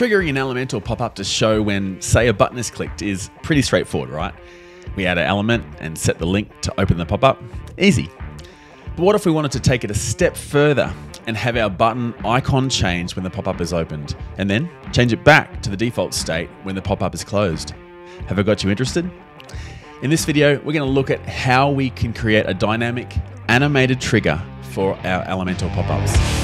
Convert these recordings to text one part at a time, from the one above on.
Triggering an Elementor pop-up to show when, say, a button is clicked is pretty straightforward, right? We add an element and set the link to open the pop-up. Easy. But what if we wanted to take it a step further and have our button icon change when the pop-up is opened, and then change it back to the default state when the pop-up is closed? Have I got you interested? In this video, we're going to look at how we can create a dynamic animated trigger for our Elementor pop-ups.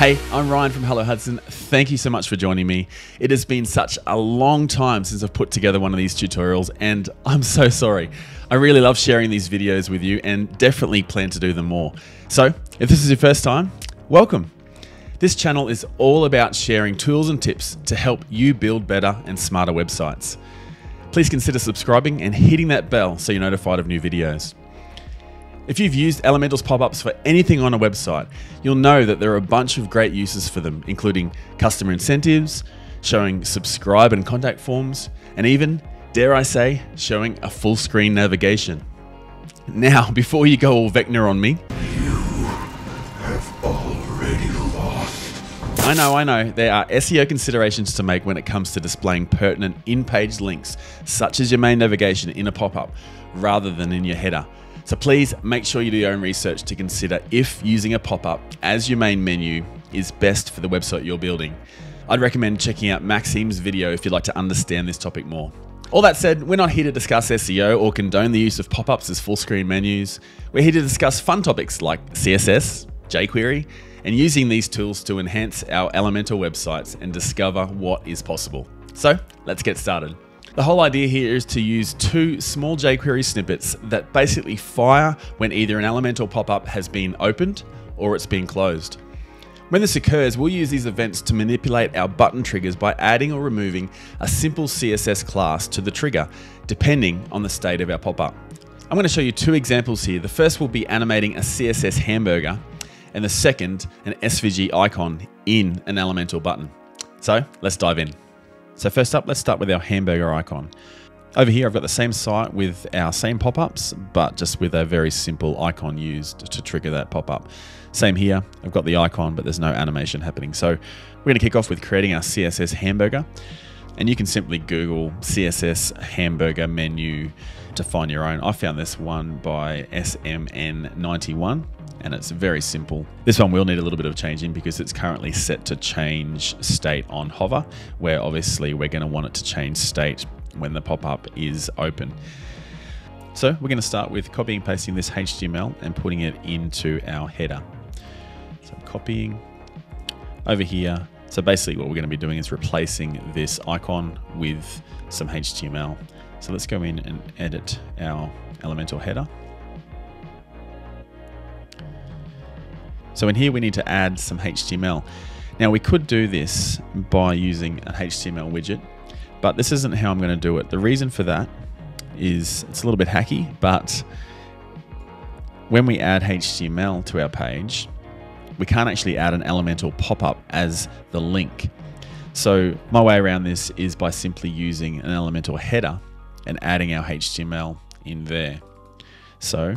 Hey, I'm Ryan from Hello Hudson. Thank you so much for joining me. It has been such a long time since I've put together one of these tutorials, and I'm so sorry. I really love sharing these videos with you and definitely plan to do them more. So, if this is your first time, welcome. This channel is all about sharing tools and tips to help you build better and smarter websites. Please consider subscribing and hitting that bell so you're notified of new videos. If you've used Elementor's pop-ups for anything on a website, you'll know that there are a bunch of great uses for them, including customer incentives, showing subscribe and contact forms, and even, dare I say, showing a full screen navigation. Now, before you go all Vecna on me, have already lost. I know, I know, there are SEO considerations to make when it comes to displaying pertinent in-page links, such as your main navigation in a pop-up, rather than in your header. So please make sure you do your own research to consider if using a pop-up as your main menu is best for the website you're building. I'd recommend checking out Maxime's video if you'd like to understand this topic more. All that said, we're not here to discuss SEO or condone the use of pop-ups as full screen menus. We're here to discuss fun topics like CSS, jQuery, and using these tools to enhance our Elementor websites and discover what is possible. So let's get started. The whole idea here is to use two small jQuery snippets that basically fire when either an Elementor pop-up has been opened or it's been closed. When this occurs, we'll use these events to manipulate our button triggers by adding or removing a simple CSS class to the trigger, depending on the state of our pop-up. I'm going to show you two examples here. The first will be animating a CSS hamburger, and the second, an SVG icon in an Elementor button. So let's dive in. So first up, let's start with our hamburger icon. Over here, I've got the same site with our same pop-ups, but just with a very simple icon used to trigger that pop-up. Same here, I've got the icon, but there's no animation happening. So we're gonna kick off with creating our CSS hamburger. And you can simply Google CSS hamburger menu to find your own. I found this one by SMN91 and it's very simple. This one will need a little bit of changing because it's currently set to change state on hover, where obviously we're going to want it to change state when the pop-up is open. So we're going to start with copying and pasting this HTML and putting it into our header. So copying over here. So basically what we're going to be doing is replacing this icon with some HTML. So let's go in and edit our Elementor header. So in here we need to add some HTML. Now we could do this by using an HTML widget, but this isn't how I'm going to do it. The reason for that is it's a little bit hacky, but when we add HTML to our page, we can't actually add an Elementor pop-up as the link. So my way around this is by simply using an Elementor header and adding our HTML in there. So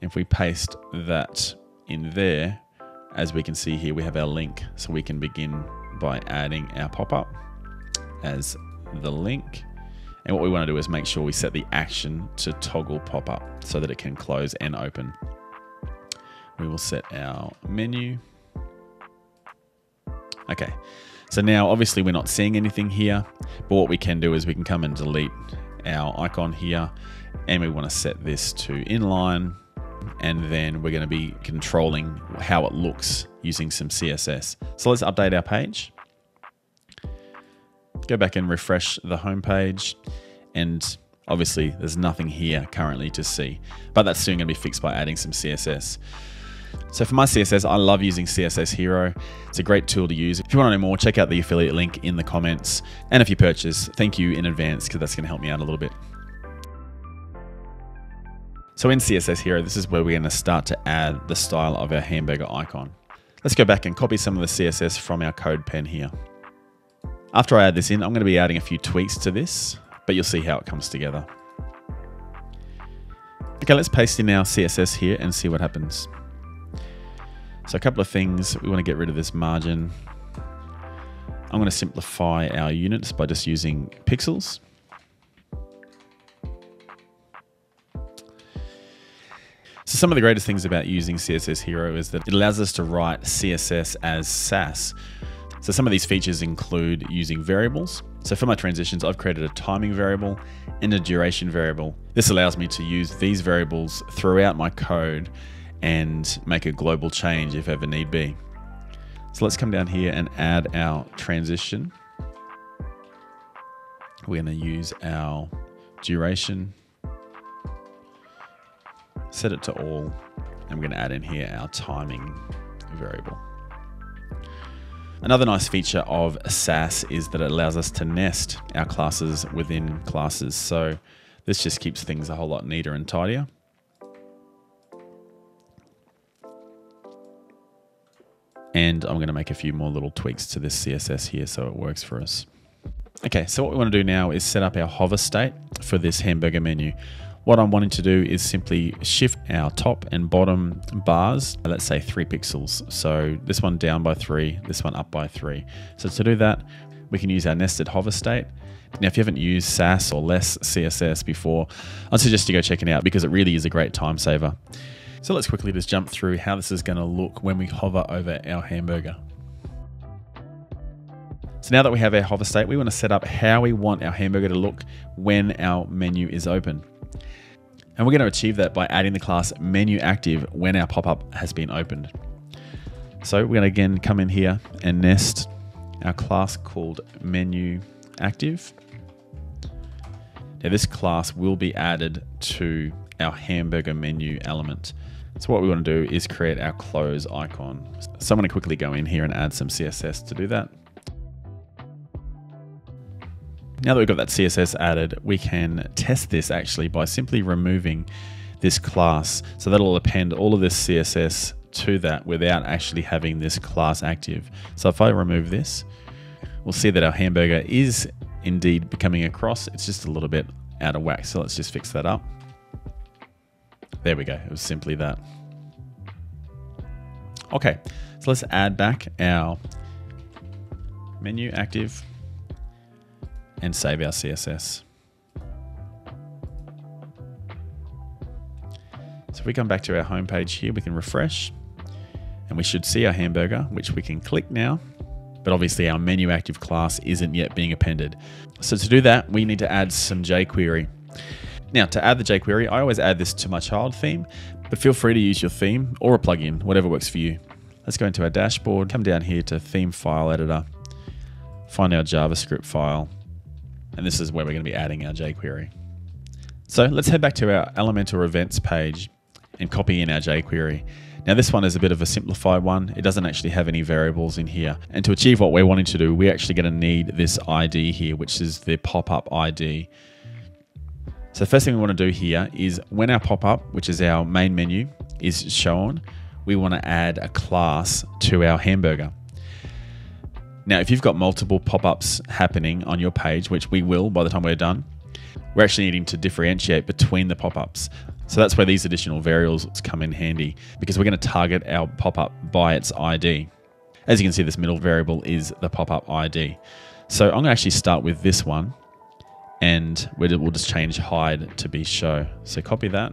if we paste that in there, as we can see here, we have our link. So we can begin by adding our pop-up as the link. And what we want to do is make sure we set the action to toggle pop-up so that it can close and open. We will set our menu. Okay, so now obviously we're not seeing anything here, but what we can do is we can come and delete our icon here and we want to set this to inline and then we're going to be controlling how it looks using some CSS. So let's update our page. Go back and refresh the home page and obviously there's nothing here currently to see, but that's soon going to be fixed by adding some CSS. So for my CSS, I love using CSS Hero. It's a great tool to use. If you want to know more, check out the affiliate link in the comments. And if you purchase, thank you in advance because that's going to help me out a little bit. So in CSS Hero, this is where we're going to start to add the style of our hamburger icon. Let's go back and copy some of the CSS from our CodePen here. After I add this in, I'm going to be adding a few tweaks to this, but you'll see how it comes together. Okay, let's paste in our CSS here and see what happens. So a couple of things, we want to get rid of this margin. I'm going to simplify our units by just using pixels. So some of the greatest things about using CSS Hero is that it allows us to write CSS as Sass. So some of these features include using variables. So for my transitions, I've created a timing variable and a duration variable. This allows me to use these variables throughout my code and make a global change if ever need be. So let's come down here and add our transition. We're going to use our duration, set it to all, and we're going to add in here our timing variable. Another nice feature of Sass is that it allows us to nest our classes within classes. So this just keeps things a whole lot neater and tidier. And I'm going to make a few more little tweaks to this CSS here so it works for us. Okay, so what we want to do now is set up our hover state for this hamburger menu. What I'm wanting to do is simply shift our top and bottom bars, let's say three pixels. So this one down by three, this one up by three. So to do that, we can use our nested hover state. Now, if you haven't used Sass or less CSS before, I'd suggest you go check it out because it really is a great time saver. So let's quickly just jump through how this is going to look when we hover over our hamburger. So now that we have our hover state, we want to set up how we want our hamburger to look when our menu is open. And we're going to achieve that by adding the class menu active when our pop-up has been opened. So we're going to again come in here and nest our class called menu active. Now this class will be added to our hamburger menu element. So what we want to do is create our close icon. So I'm going to quickly go in here and add some CSS to do that. Now that we've got that CSS added, we can test this actually by simply removing this class. So that'll append all of this CSS to that without actually having this class active. So if I remove this, we'll see that our hamburger is indeed becoming a cross. It's just a little bit out of whack. So let's just fix that up. There we go. It was simply that. Okay, so let's add back our menu active and save our CSS. So if we come back to our home page here, we can refresh and we should see our hamburger, which we can click now. But obviously our menu active class isn't yet being appended. So to do that, we need to add some jQuery. Now, to add the jQuery, I always add this to my child theme, but feel free to use your theme or a plugin, whatever works for you. Let's go into our dashboard, come down here to theme file editor, find our JavaScript file, and this is where we're going to be adding our jQuery. So let's head back to our Elementor events page and copy in our jQuery. Now this one is a bit of a simplified one. It doesn't actually have any variables in here. And to achieve what we're wanting to do, we're actually going to need this ID here, which is the pop-up ID. So first thing we want to do here is when our pop-up, which is our main menu, is shown, we want to add a class to our hamburger. Now, if you've got multiple pop-ups happening on your page, which we will by the time we're done, we're actually needing to differentiate between the pop-ups. So that's where these additional variables come in handy because we're going to target our pop-up by its ID. As you can see, this middle variable is the pop-up ID. So I'm going to actually start with this one and we'll just change hide to be show. So copy that,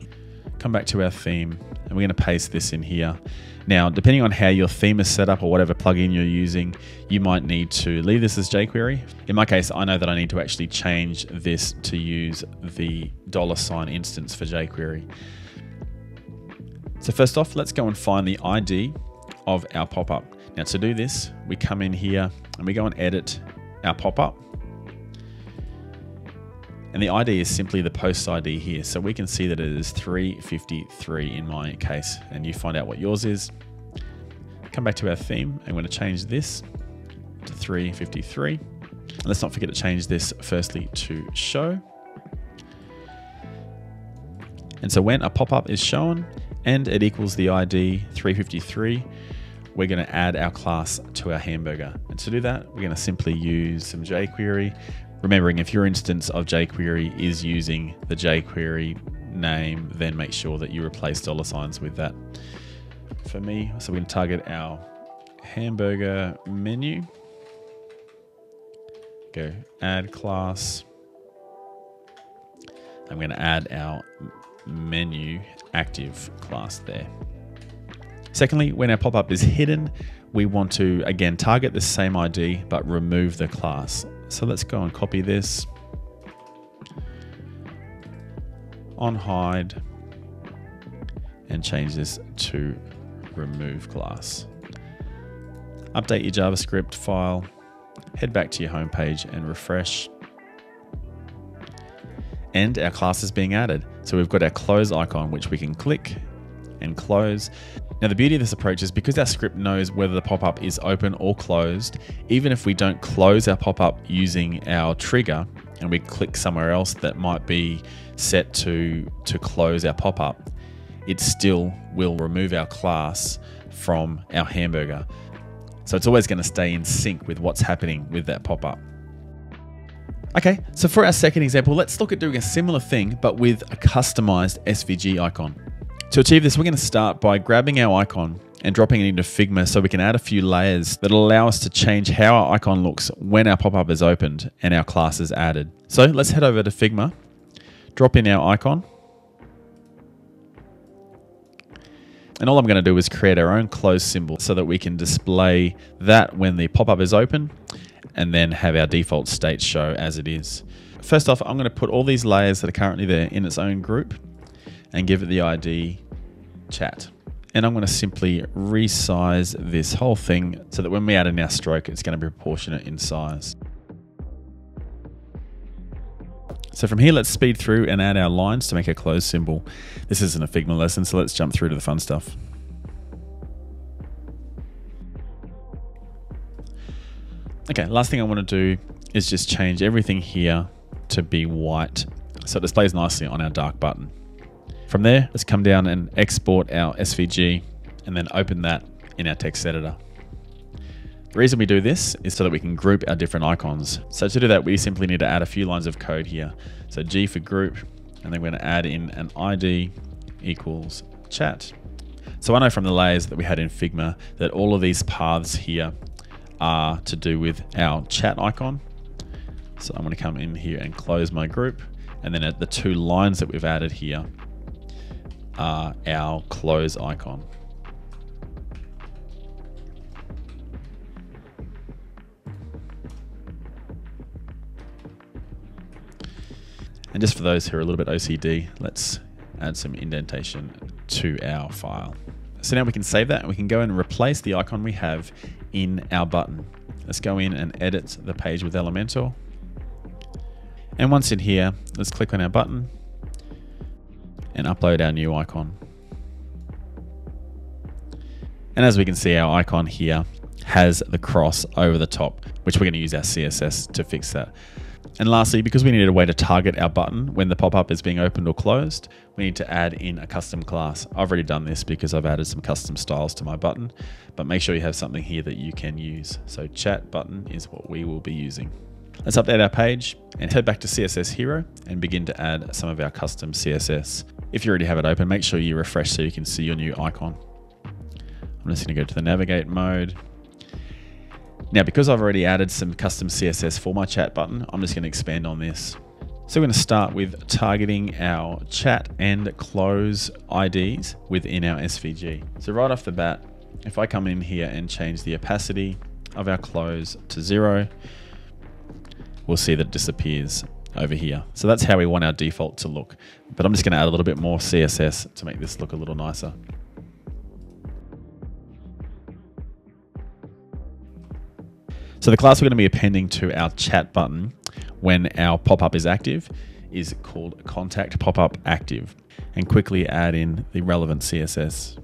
come back to our theme, and we're going to paste this in here. Now, depending on how your theme is set up or whatever plugin you're using, you might need to leave this as jQuery. In my case, I know that I need to actually change this to use the dollar sign instance for jQuery. So first off, let's go and find the ID of our pop-up. Now to do this, we come in here and we go and edit our pop-up and the ID is simply the post ID here. So we can see that it is 353 in my case. And you find out what yours is. Come back to our theme. I'm going to change this to 353. And let's not forget to change this firstly to show. And so when a pop-up is shown and it equals the ID 353, we're going to add our class to our hamburger. And to do that, we're going to simply use some jQuery. Remembering if your instance of jQuery is using the jQuery name, then make sure that you replace dollar signs with that. For me, so going to target our hamburger menu. Go add class. I'm going to add our menu active class there. Secondly, when our pop-up is hidden, we want to, again, target the same ID, but remove the class. So let's go and copy this. On hide and change this to remove class. Update your JavaScript file, head back to your home page and refresh. And our class is being added. So we've got our close icon, which we can click and close. Now the beauty of this approach is because our script knows whether the pop-up is open or closed, even if we don't close our pop-up using our trigger and we click somewhere else that might be set to, to close our pop-up, it still will remove our class from our hamburger. So it's always going to stay in sync with what's happening with that pop-up. Okay, so for our second example, let's look at doing a similar thing, but with a customized SVG icon. To achieve this, we're going to start by grabbing our icon and dropping it into Figma so we can add a few layers that allow us to change how our icon looks when our pop-up is opened and our class is added. So let's head over to Figma, drop in our icon, And all I'm going to do is create our own close symbol so that we can display that when the pop-up is open and then have our default state show as it is. First off, I'm going to put all these layers that are currently there in its own group and give it the ID chat. And I'm going to simply resize this whole thing so that when we add in our stroke, it's going to be proportionate in size. So from here, let's speed through and add our lines to make a close symbol. This isn't a Figma lesson, so let's jump through to the fun stuff. Okay, last thing I want to do is just change everything here to be white so it displays nicely on our dark button. From there, let's come down and export our SVG and then open that in our text editor. The reason we do this is so that we can group our different icons. So to do that, we simply need to add a few lines of code here. So G for group, and then we're gonna add in an ID equals chat. So I know from the layers that we had in Figma that all of these paths here are to do with our chat icon. So I'm gonna come in here and close my group. And then at the two lines that we've added here our close icon. And just for those who are a little bit OCD, let's add some indentation to our file. So now we can save that and we can go and replace the icon we have in our button. Let's go in and edit the page with Elementor. And once in here, let's click on our button and upload our new icon. And as we can see, our icon here has the cross over the top, which we're going to use our CSS to fix that. And lastly, because we needed a way to target our button when the pop-up is being opened or closed, we need to add in a custom class. I've already done this because I've added some custom styles to my button, but make sure you have something here that you can use. So chat button is what we will be using. Let's update our page and head back to CSS Hero and begin to add some of our custom CSS. If you already have it open, make sure you refresh so you can see your new icon. I'm just going to go to the navigate mode. Now, because I've already added some custom CSS for my chat button, I'm just going to expand on this. So we're going to start with targeting our chat and close IDs within our SVG. So right off the bat, if I come in here and change the opacity of our close to zero, we'll see that it disappears over here. So that's how we want our default to look. But I'm just going to add a little bit more CSS to make this look a little nicer. So the class we're going to be appending to our chat button when our pop-up is active is called contact pop-up active and quickly add in the relevant CSS.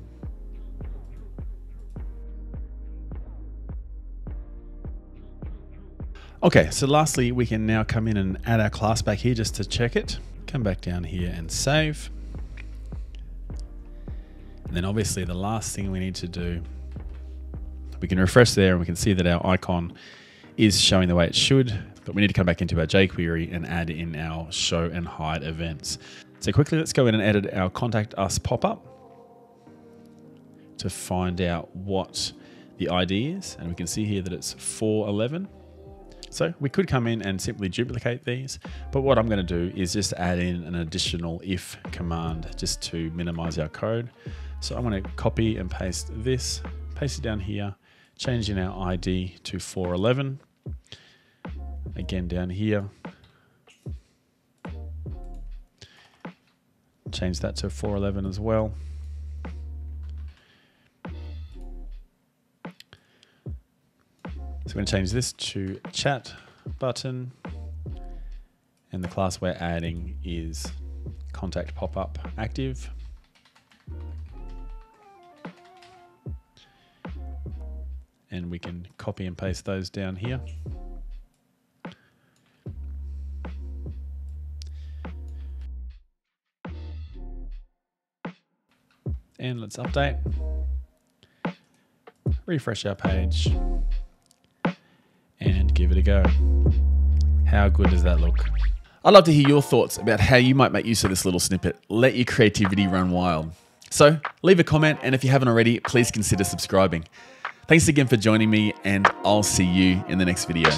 Okay, so lastly, we can now come in and add our class back here just to check it. Come back down here and save. And then obviously the last thing we need to do We can refresh there and we can see that our icon is showing the way it should, but we need to come back into our jQuery and add in our show and hide events. So quickly, let's go in and edit our contact us pop-up to find out what the ID is. And we can see here that it's 411. So we could come in and simply duplicate these, but what I'm going to do is just add in an additional if command just to minimize our code. So I'm going to copy and paste this, paste it down here, changing our ID to 411. Again down here, change that to 411 as well. So we're going to change this to chat button. And the class we're adding is contact pop-up active. And we can copy and paste those down here. And let's update. Refresh our page give it a go. How good does that look? I'd love to hear your thoughts about how you might make use of this little snippet. Let your creativity run wild. So leave a comment, and if you haven't already, please consider subscribing. Thanks again for joining me, and I'll see you in the next video.